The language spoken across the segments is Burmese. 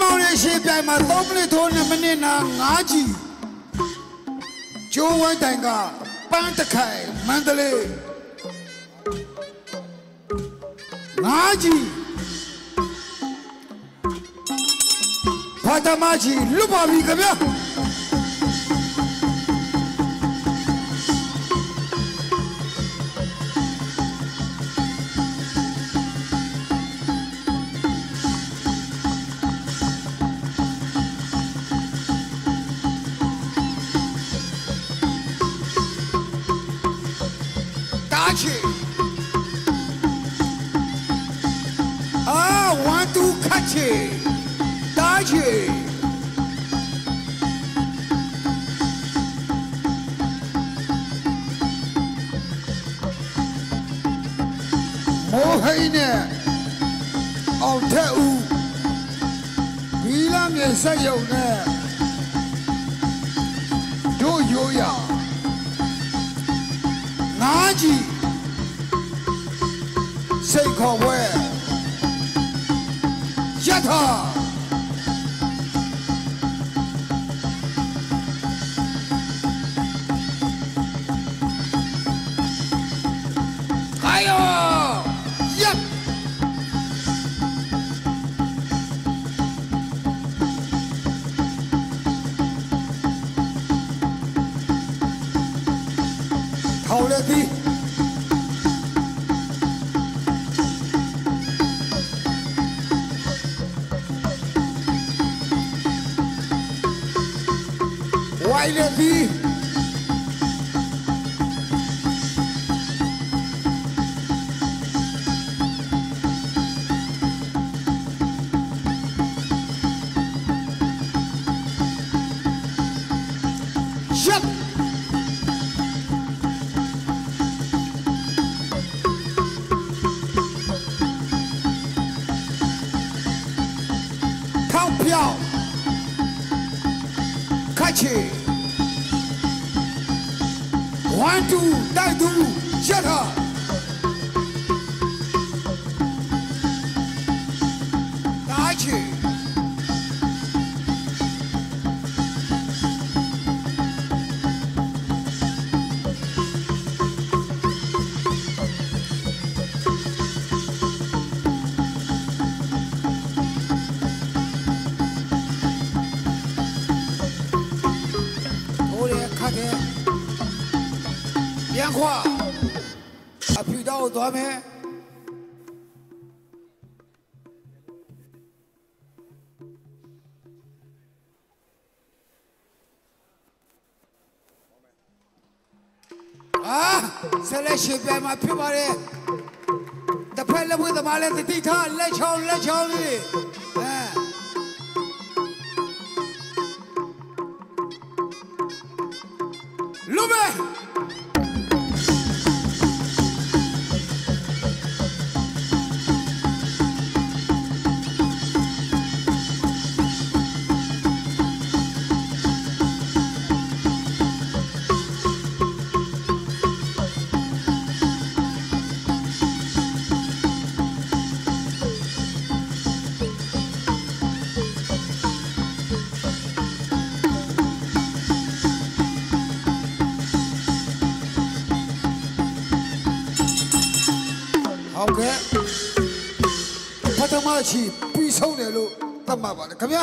မောင်ရဲ့ရှေ့ပြိုင်မှာ3မိနစ်ထိုး2မိနစ်နာ9ကြီးကျိုးဝိုင်းတိုင်ကပန်းတခိုင်မန္တလေး9ကြီးဖာတမကြီးလွတ်ပါပြီခင်ဗျာ ခတ်ချီတားချီမိုးဟိန်းနဲ့အောင်ထက်ဦးဘီလာမြေဆက်ယုံနဲ့တို့ရိုးရငါးကြီးစိတ်ခေါ်ဝဲ ဝိုင် One, two, shut up. အဖြူတော့သွားမယ်။။အာဆက်လက်ရှိပြန်มาဖြစ်ပါတယ်။တစ်ဖက်လက်ဝဲသမားလည်းတတိထားလက်ချောင်းလက်ချောင်းလေး။အဲလူ ပထမရှိပြီးဆုံးတယ်လို့သတ်မှတ်ပါတယ်ခင်ဗျာ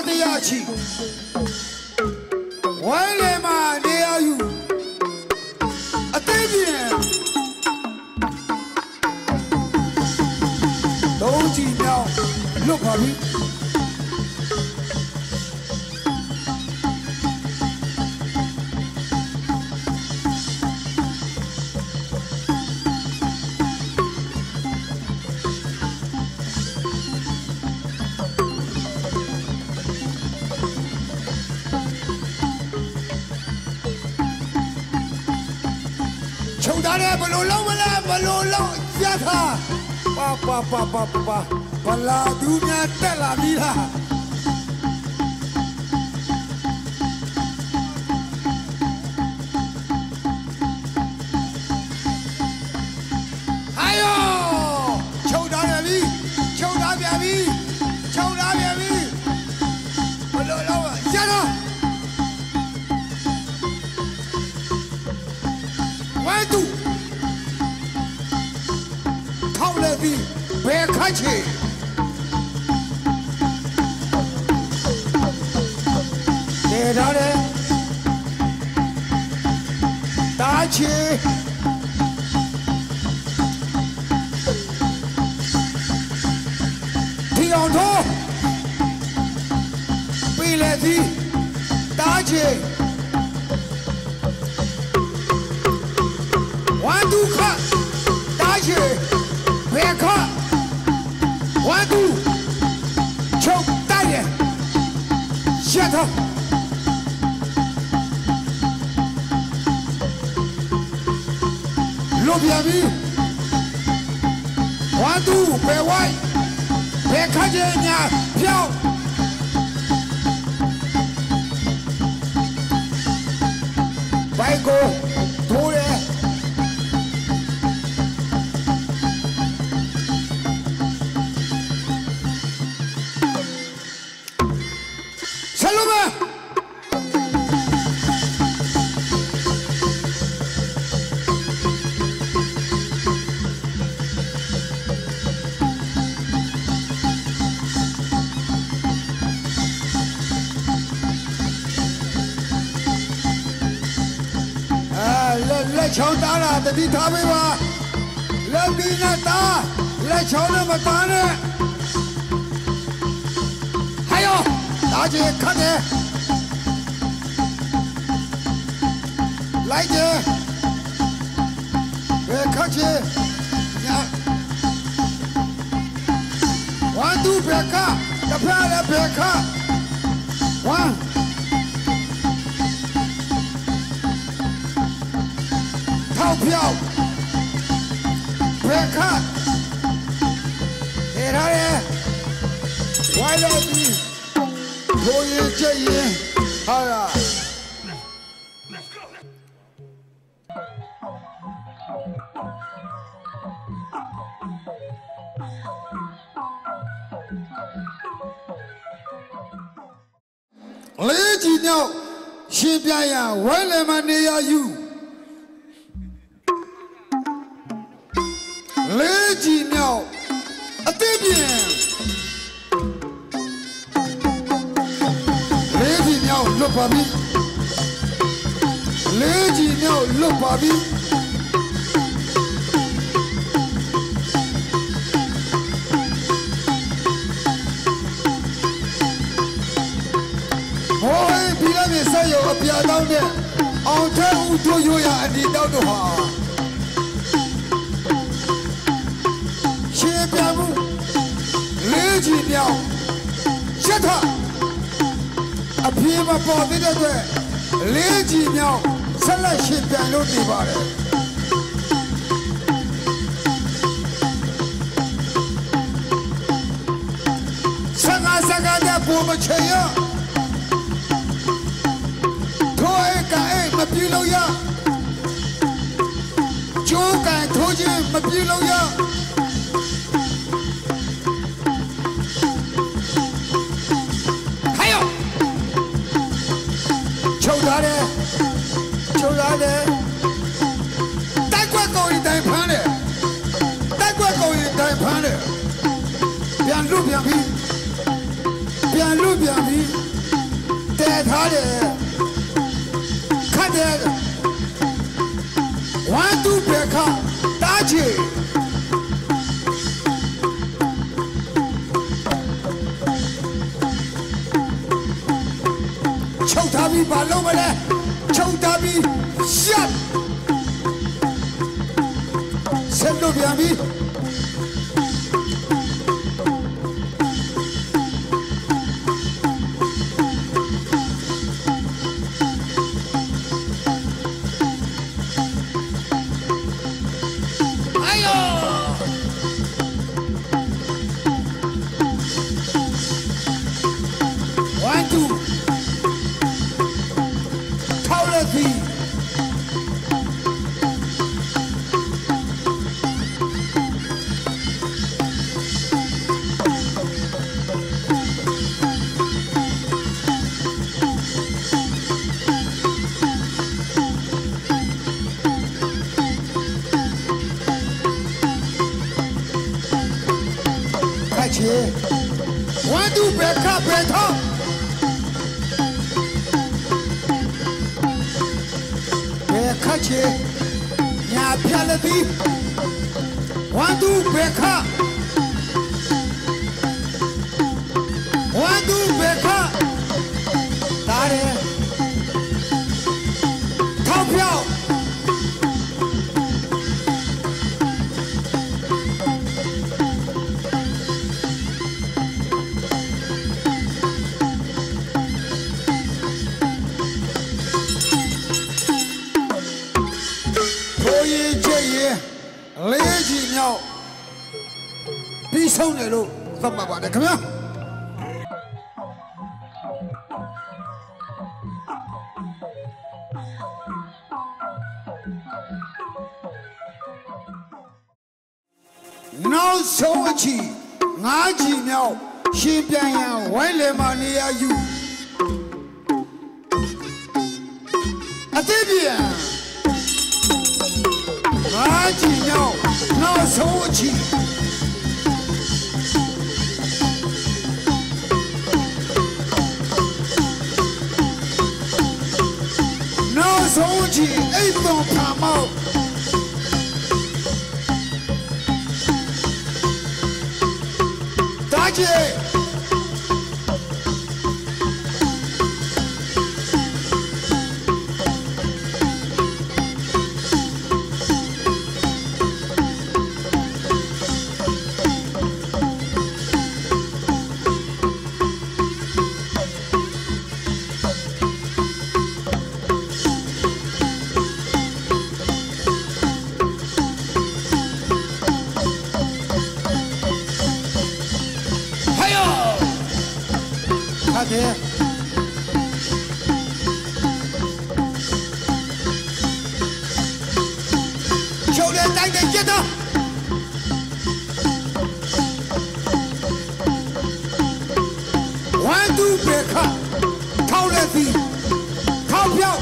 တတရချီဝိုင်းလေမှာနေရာယူအသိဉာဏ်သုံးချီမြောက်လွတ်ပါပြီ ခြုံထားတယ်ဘလို့လုံးမလဲဘလို့လုံးရထားပါပါပါပါပါဘလာဒူးများတက်လာပြီလား ဘယ်ခတ်ချေနေတော့တယ်တာချေဒီအောင်တော့ပြီလေဒီတာချေ One two cut. Dashi. Bear hóa cù trong tay nè xe thông lốp nhà mi hóa tu bè quay bè khá nhà theo bay cô ချောင်းသားတာတတိထားပေးပါလက်ပြီးနဲ့သားလက်ချောင်း နဲ့မသားနဲ့ဟိုင်ယောဒါကြီးခတ်တယ်လိုက်တယ်ဘယ်ခတ်ချေညာဝမ်တူဘယ် က်လည်းဘယ်ခတ်ဝမ်ထောက်ပြောက်ဘယ်ခတ်နေရတယ်ဝိုင်းလိုက်ပြီးဘိုးရင်ချက်ရင်ဟာရလေးကြီးမြောက်ရှင်ပြရန်ဝိုင်းလည်းမနေရယူလေးကြီးမြောက်အသိပြင်လေးကြီးမြောက်လွတ်ပါပြီလေးကြီးမြောက်လွတ်ပါပြီဟိုးပြီးလည်းမြေဆက်ရုံအပြာတောင်းတဲ့အောင်ထဲဦးတို့ရိုးရအဒီတောက်တို့ဟာ လေးချီမြောက်ရှက်ထအပြေမပေါ်သေးတဲ့အတွက်လေးချီမြောက်ဆက်လက်ရှင်းပြန်လို့နေပါတယ်ဆက်ကဆက်ကတဲ့ပုံမချေရထိုးအိကအိမပြေလို့ရကျိုးကန်ထိုးခြင်းမပြေလို့ရ လွတ်ပြန်ပြီပြန်လွတ်ပြန်ပြီတဲထားတယ်ခတ်တယ်ဝမ်းသူပဲခတားချေချုပ်ထားပြီဘာလုံးမလဲချုပ်ထားပြီရှက်ဆက်လွတ်ပြန်ပြီ ဖြ ပါတယ်ခင်ဗျာနောက်ဆုံးအချီငါးချီမြောက်ရှင်ပြန်ရန်ဝိုင်းလေမာနေရယူအသေးပြန်ငါးချီမြောက်နောက်ဆုံးအချီ နောက်ဆုံးအ ချုပ်တဲ့တိုက်တဲ့ကျက်တော့ဝမ်တူဘေခါထောက်လက်စီထောက်ပြောက်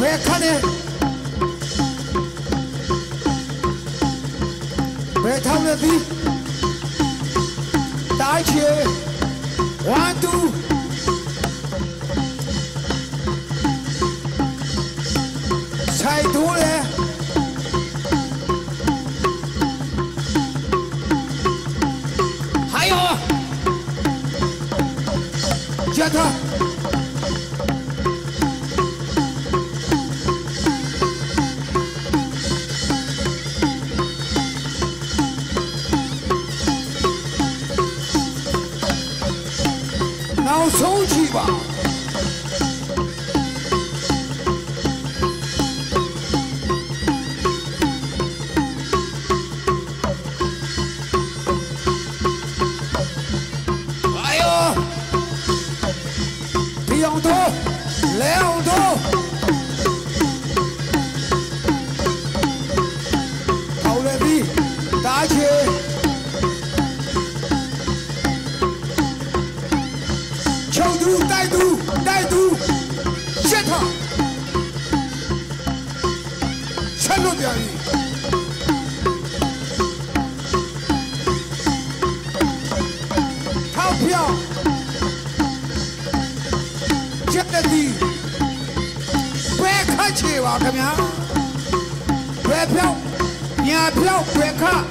ဘေခါနဲ့ဘေထောက်လက်စီ打起，one two，他， ဘယ်ပြောင်းညာပြောင်းဘယ်ခတ်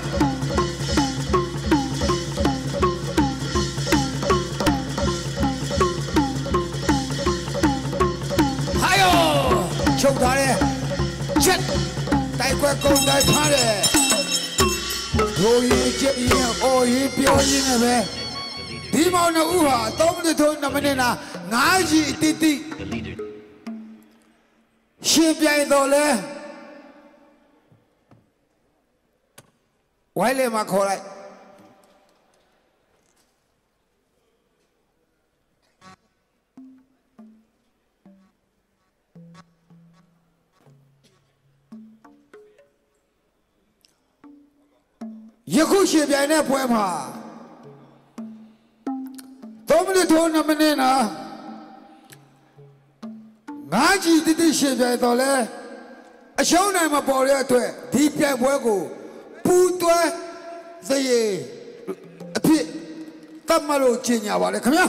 还有ချုပ်ထားတဲ့ချက်တိုက်ခွဲကုန်တိုက်ထားတဲ့ဒိုးရီချက်ရင်အော်ရီပြောရင်းနဲ့ပဲဒီမောင်နှဦးဟာ3မိနစ်ထိုး2မိနစ်နာ9ကြီးအတိတိရှင်ပြိုင်တော်လဲ ဝိုင်းလေမှာခေါ်လိုက်ယခုရှင်ပြိုင်တဲ့ပွဲမှာ3မိနစ်ထိုး2မိနစ်နာငါးကြီးတိတိရှင်ပြိုင်တော်လဲအရှုံးနိုင်မပေါ်တဲ့အတွက်ဒီပြိုင်ပွဲကို ပူတွဲသရေအဖြစ်တတ်မှတ်လို့ကြီးညာပါလေခင်ဗျာ